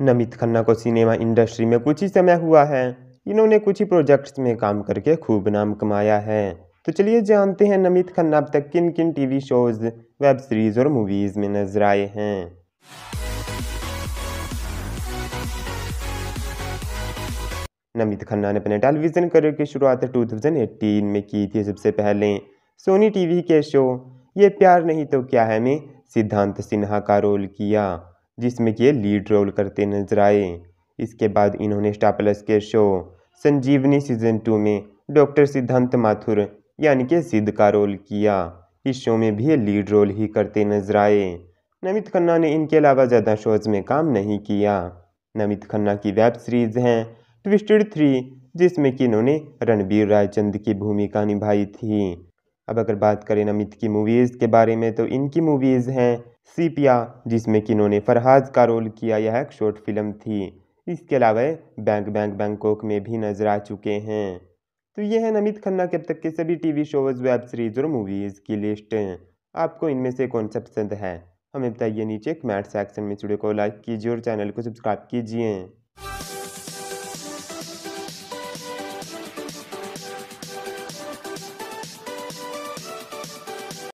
नमित खन्ना को cinema industry में कुछ ही समय हुआ है। इन्होंने कुछ ही प्रोजेक्ट्स में काम करके खूब नाम कमाया है। तो चलिए जानते हैं नमित खन्ना अब तक किन किन टीवी शोज़, वेब सीरीज़ और मूवीज़ में नज़र आए हैं। नमित खन्ना ने अपने टेलीविज़न करियर की शुरुआत 2018 में की थी सबसे पहले, सोनी टीवी के शो। ये प्यार नहीं तो क्या है में सिद्धांत सिन्हा का रोल किया। जिसमें कि ये लीड रोल करते नज़र आए। इसके बाद इन्होंने स्टार प्लस के शो, संजीवनी सीज़न टू में डॉक्टर सिद्धांत माथुर, यानी कि सिद्ध का रोल किया। इस शो में भी ये लीड रोल ही करते नज़र आए। नमित खन्ना ने इनके अलावा ज़्यादा शोज़ में काम नहीं किया। नमित खन्ना की वेब सीरीज़ हैं ट्विस्टेड थ्री, जिसमें कि इन्होंने रणबीर रायचंद की भूमिका निभाई थी। अब अगर बात करें नमित की मूवीज़ के बारे में तो इनकी मूवीज़ हैं सीपिया, जिसमें कि इन्होंने फरहाज का रोल किया, यह एक शॉर्ट फ़िल्म थी। इसके अलावा बैंक बैंक, बैंकॉक में भी नज़र आ चुके हैं। तो ये है नमित खन्ना के अब तक के सभी टीवी शोज़, वेब सीरीज़ और मूवीज़ की लिस्ट। आपको इनमें से कौन सा पसंद है? हमें बताइए नीचे कमेंट सेक्शन में वीडियो को लाइक कीजिए और चैनल को सब्सक्राइब कीजिए।